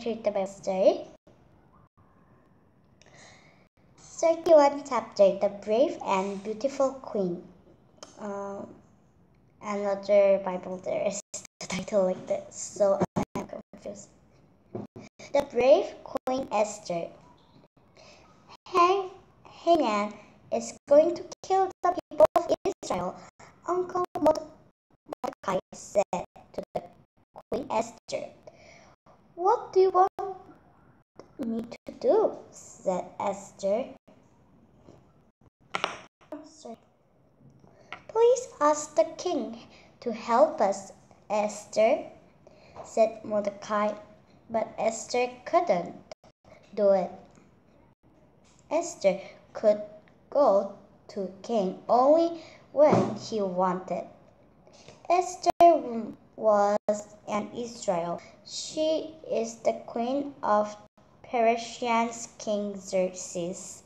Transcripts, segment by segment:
to the story. 31 chapter The Brave and Beautiful Queen. Um, another Bible there is the title like this, so I'm confused. The Brave Queen Esther. Hey, Haman is going to kill the people of Israel. Uncle Mordecai said to the Queen Esther. What do you want me to do? said Esther. Please ask the king to help us, Esther, said Mordecai. But Esther couldn't do it. Esther could go to king only when he wanted. Esther was an Israel. She is the queen of Persian King Xerxes.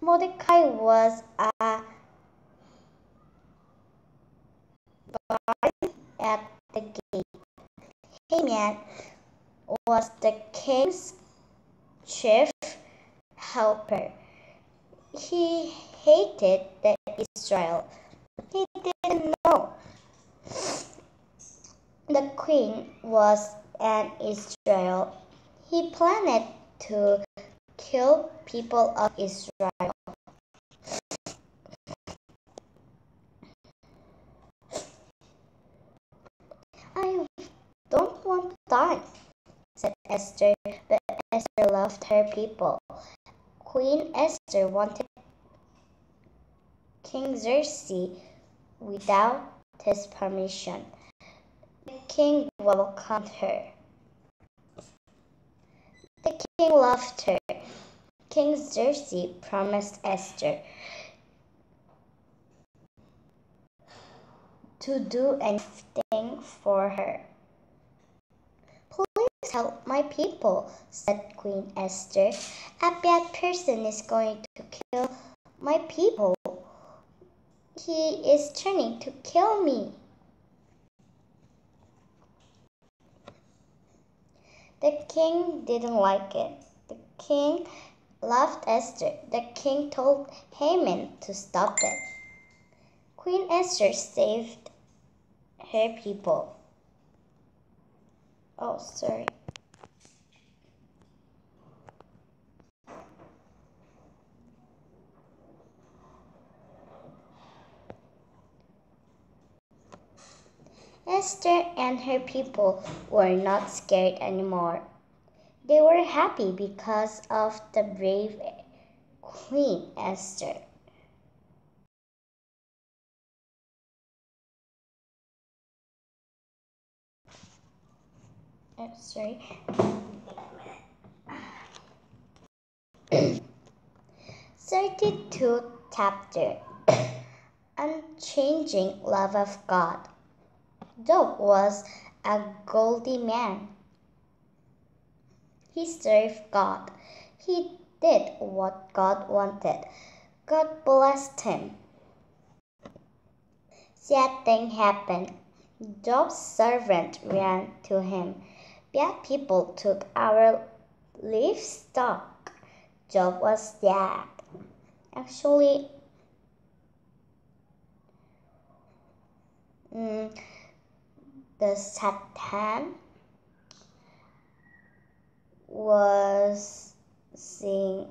Mordecai was a guard at the gate. Haman was the king's chief helper. He hated the Israel. He didn't know the queen was an Israel. He planned to kill people of Israel. I don't want to die, said Esther, but Esther loved her people. Queen Esther wanted King Xerxes without his permission. The king welcomed her. The king loved her. King Xerxes promised Esther to do anything for her. Please help my people, said Queen Esther. A bad person is going to kill my people. He is turning to kill me. The king didn't like it. The king loved Esther. The king told Haman to stop it. Queen Esther saved her people. Oh, sorry. Esther and her people were not scared anymore. They were happy because of the brave Queen Esther. Oh, sorry. Thirty-two chapter. Unchanging love of God. Job was a godly man. He served God. He did what God wanted. God blessed him. Sad thing happened. Job's servant ran to him. Bad people took our livestock. Job was sad. Actually, mm, the Satan was seeing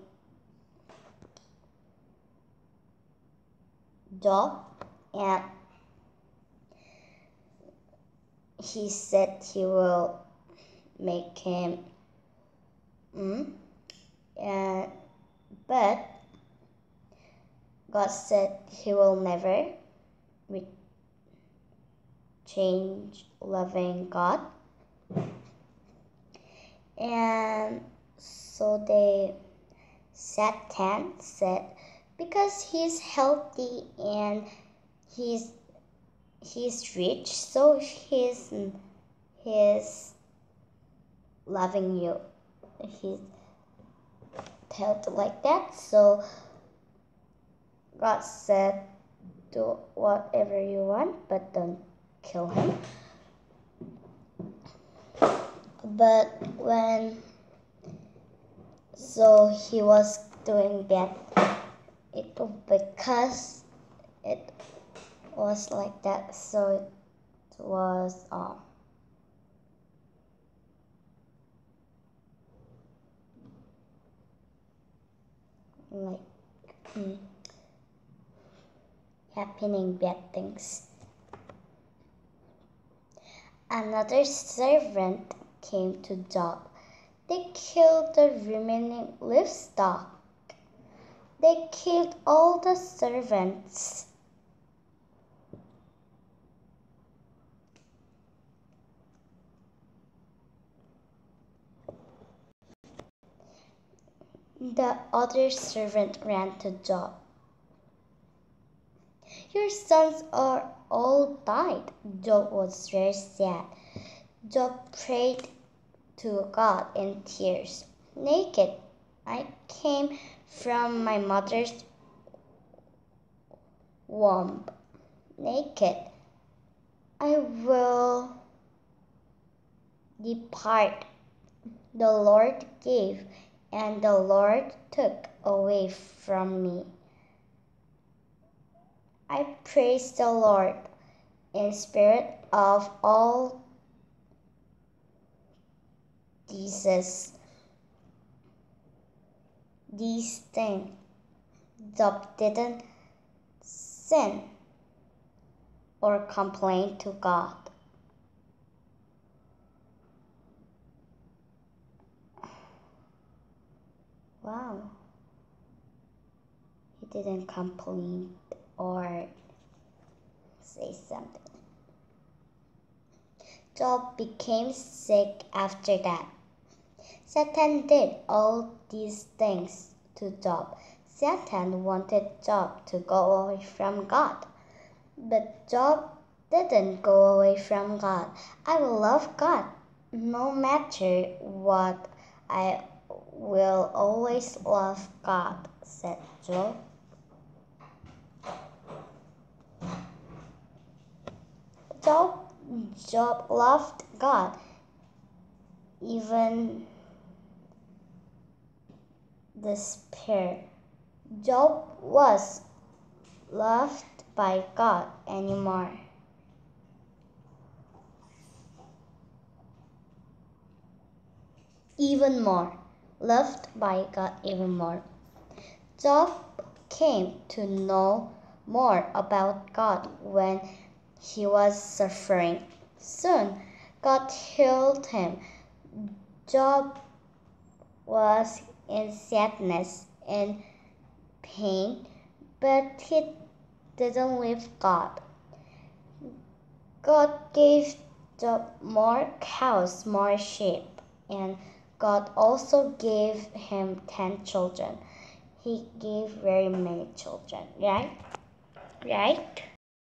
Job and he said he will make him mm, and but God said he will never change loving God. And so they Satan said because he's healthy and he's he's rich so he's he's loving you he's felt like that so god said do whatever you want but don't kill him. But when so he was doing bad it because it was like that so it was um like mm, happening bad things another servant came to Job. They killed the remaining livestock. They killed all the servants. The other servant ran to Job. Your sons are all died. Job was very sad. Job prayed to God in tears. Naked, I came from my mother's womb. Naked, I will depart. The Lord gave, and the Lord took away from me. I praise the Lord in spirit of all Jesus these things. Job didn't sin or complain to God. Wow. He didn't complain or say something. Job became sick after that. Satan did all these things to Job. Satan wanted Job to go away from God. But Job didn't go away from God. I will love God no matter what. I will always love God, said Job. Job, Job loved God even despair. Job was loved by God anymore. Even more, loved by God even more. Job came to know more about God when he was suffering. Soon, God healed him. Job was in sadness and pain, but he didn't leave God. God gave Job more cows, more sheep, and God also gave him ten children. He gave very many children, right? Right?